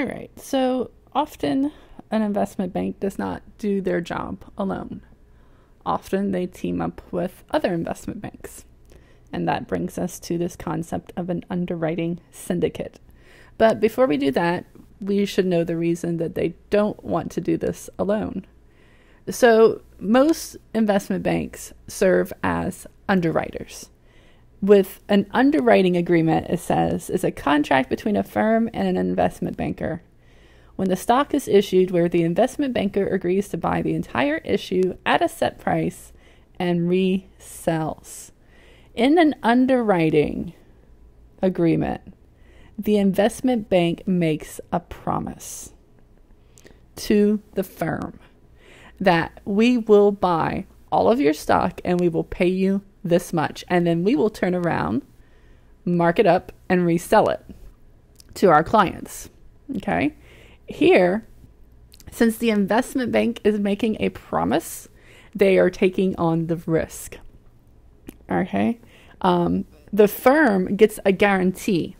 All right. So often an investment bank does not do their job alone. Often they team up with other investment banks. And that brings us to this concept of an underwriting syndicate. But before we do that, we should know the reason that they don't want to do this alone. So, most investment banks serve as underwriters. With an underwriting agreement, it says, is a contract between a firm and an investment banker. When the stock is issued, where the investment banker agrees to buy the entire issue at a set price and resells. In an underwriting agreement, the investment bank makes a promise to the firm that we will buy all of your stock and we will pay you this much. And then we will turn around, mark it up, and resell it to our clients. Okay. Here, since the investment bank is making a promise, they are taking on the risk. Okay. Um, the firm gets a guarantee.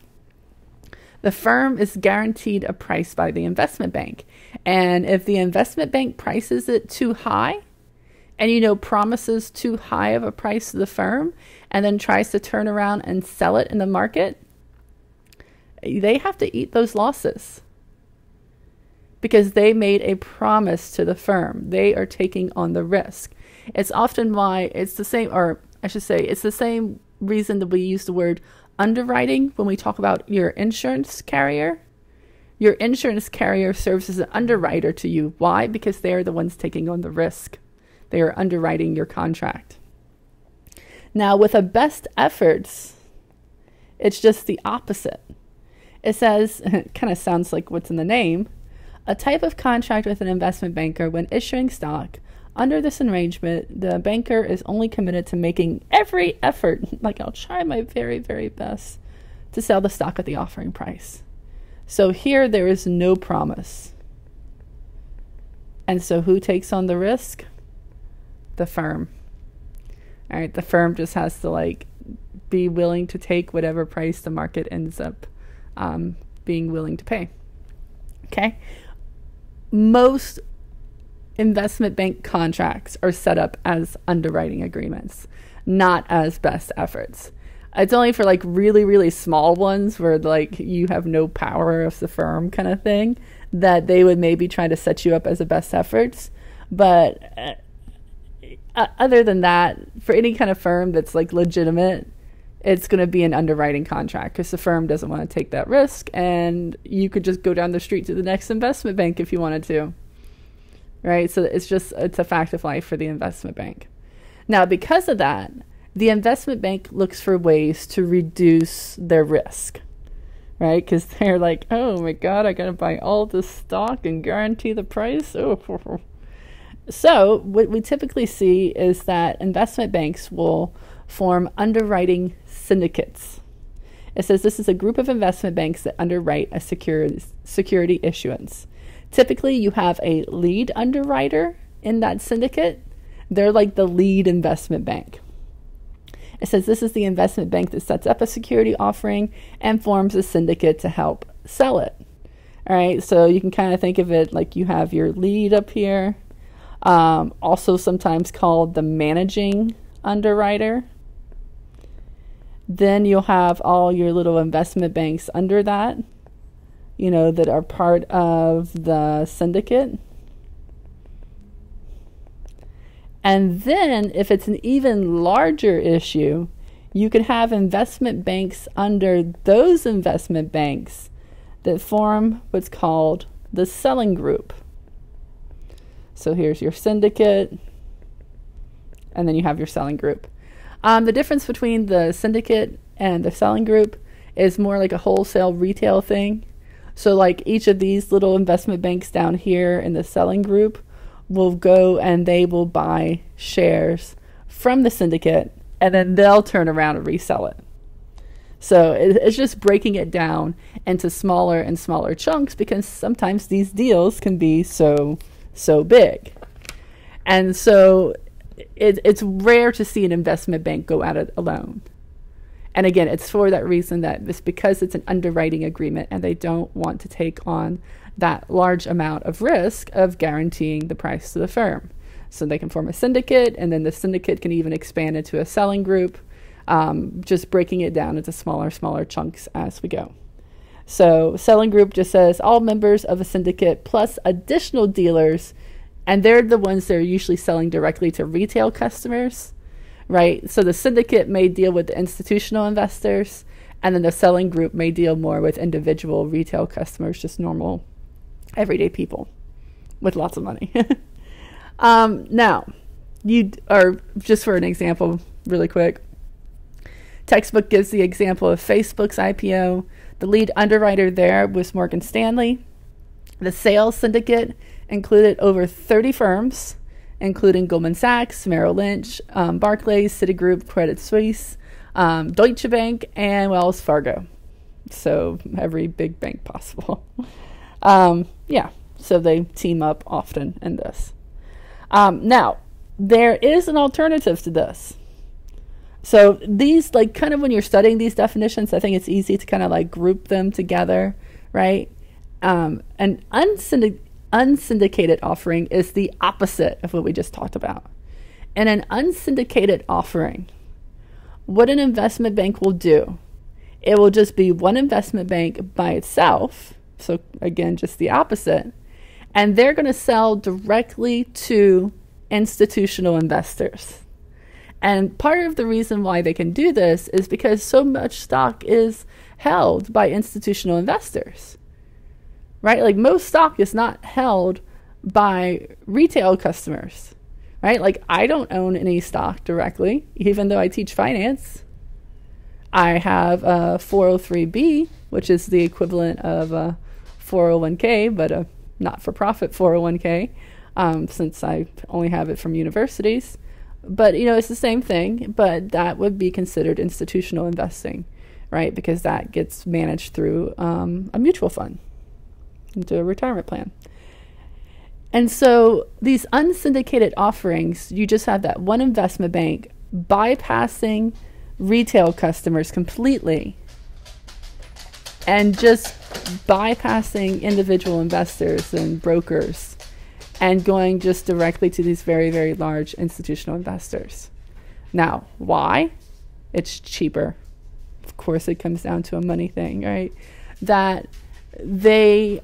The firm is guaranteed a price by the investment bank. And if the investment bank prices it too high, and you know promises too high of a price to the firm and then tries to turn around and sell it in the market, they have to eat those losses because they made a promise to the firm. They are taking on the risk. It's often why it's the same, or I should say, it's the same reason that we use the word underwriting when we talk about your insurance carrier. Your insurance carrier serves as an underwriter to you. Why? Because they're the ones taking on the risk. They are underwriting your contract. Now, with a best efforts, it's just the opposite. It says, it kind of sounds like what's in the name, a type of contract with an investment banker when issuing stock. Under this arrangement, the banker is only committed to making every effort, like I'll try my very, very best, to sell the stock at the offering price. So here there is no promise. And so who takes on the risk? The firm. All right, the firm just has to like be willing to take whatever price the market ends up um, being willing to pay. Okay, most investment bank contracts are set up as underwriting agreements, not as best efforts. It's only for like really, really small ones where like you have no power of the firm kind of thing that they would maybe try to set you up as a best efforts. But uh, other than that, for any kind of firm that's like legitimate, it's going to be an underwriting contract because the firm doesn't want to take that risk, and you could just go down the street to the next investment bank if you wanted to. Right? So it's just it's a fact of life for the investment bank. Now, because of that, the investment bank looks for ways to reduce their risk. Right? Because they're like, oh my God, I got to buy all this stock and guarantee the price. Oh, So, what we typically see is that investment banks will form underwriting syndicates. It says this is a group of investment banks that underwrite a security, security issuance. Typically, you have a lead underwriter in that syndicate. They're like the lead investment bank. It says this is the investment bank that sets up a security offering and forms a syndicate to help sell it. All right, so you can kind of think of it like you have your lead up here, um, also sometimes called the managing underwriter. Then you'll have all your little investment banks under that, you know, that are part of the syndicate. And then, if it's an even larger issue, you could have investment banks under those investment banks that form what's called the selling group. So here's your syndicate, and then you have your selling group. Um, the difference between the syndicate and the selling group is more like a wholesale retail thing. So, like each of these little investment banks down here in the selling group will go and they will buy shares from the syndicate and then they'll turn around and resell it. So it's just breaking it down into smaller and smaller chunks because sometimes these deals can be so so big. And so it, it's rare to see an investment bank go at it alone. And again, it's for that reason that it's because it's an underwriting agreement and they don't want to take on that large amount of risk of guaranteeing the price to the firm. So they can form a syndicate, and then the syndicate can even expand into a selling group, um, just breaking it down into smaller, smaller chunks as we go. So, selling group just says all members of a syndicate plus additional dealers, and they're the ones that are usually selling directly to retail customers, right? So, the syndicate may deal with the institutional investors, and then the selling group may deal more with individual retail customers, just normal everyday people with lots of money. um, now, you are just for an example, really quick. Textbook gives the example of Facebook's IPO. The lead underwriter there was Morgan Stanley. The sales syndicate included over 30 firms, including Goldman Sachs, Merrill Lynch, um, Barclays, Citigroup, Credit Suisse, um, Deutsche Bank, and Wells Fargo. So every big bank possible. Um, yeah, so they team up often in this. Um, now, there is an alternative to this. So these, like, kind of when you're studying these definitions, I think it's easy to kind of like group them together, right? Um, an unsyndic- unsyndicated offering is the opposite of what we just talked about. And an unsyndicated offering, what an investment bank will do, it will just be one investment bank by itself so, again, just the opposite. And they're going to sell directly to institutional investors. And part of the reason why they can do this is because so much stock is held by institutional investors. Right? Like most stock is not held by retail customers. Right? Like I don't own any stock directly, even though I teach finance. I have a 403b, which is the equivalent of a 401k, but a not for profit 401k, um, since I only have it from universities. But, you know, it's the same thing, but that would be considered institutional investing, right? Because that gets managed through um, a mutual fund into a retirement plan. And so these unsyndicated offerings, you just have that one investment bank bypassing retail customers completely and just bypassing individual investors and brokers and going just directly to these very, very large institutional investors. Now, why? It's cheaper. Of course, it comes down to a money thing, right? That they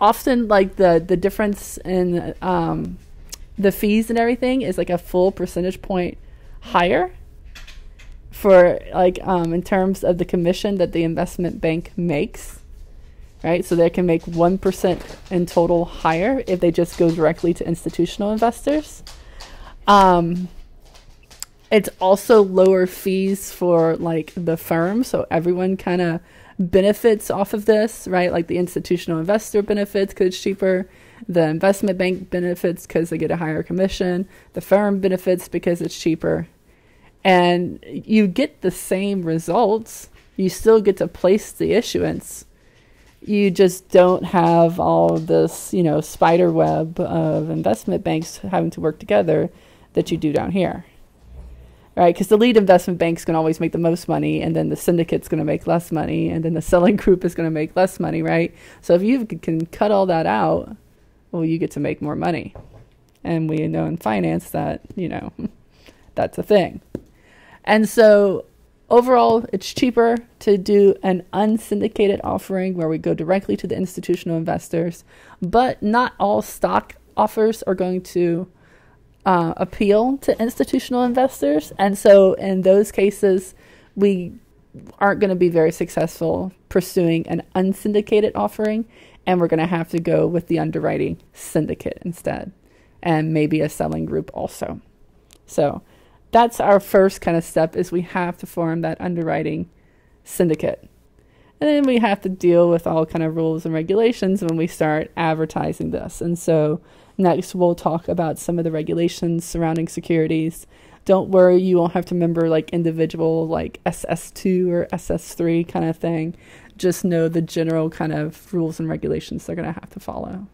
often like the the difference in um, the fees and everything is like a full percentage point higher for like um, in terms of the commission that the investment bank makes right so they can make 1% in total higher if they just go directly to institutional investors um, it's also lower fees for like the firm so everyone kind of benefits off of this right like the institutional investor benefits because it's cheaper the investment bank benefits because they get a higher commission the firm benefits because it's cheaper and you get the same results. You still get to place the issuance. You just don't have all this, you know, spider web of investment banks having to work together that you do down here. Right? Because the lead investment bank's going to always make the most money, and then the syndicate's going to make less money, and then the selling group is going to make less money, right? So if you can cut all that out, well, you get to make more money. And we know in finance that, you know, that's a thing. And so overall, it's cheaper to do an unsyndicated offering where we go directly to the institutional investors, but not all stock offers are going to uh, appeal to institutional investors. And so in those cases, we aren't going to be very successful pursuing an unsyndicated offering, and we're going to have to go with the underwriting syndicate instead, and maybe a selling group also. So that's our first kind of step is we have to form that underwriting syndicate. And then we have to deal with all kind of rules and regulations when we start advertising this. And so next we'll talk about some of the regulations surrounding securities. Don't worry, you won't have to remember like individual like SS2 or SS3 kind of thing. Just know the general kind of rules and regulations they're going to have to follow.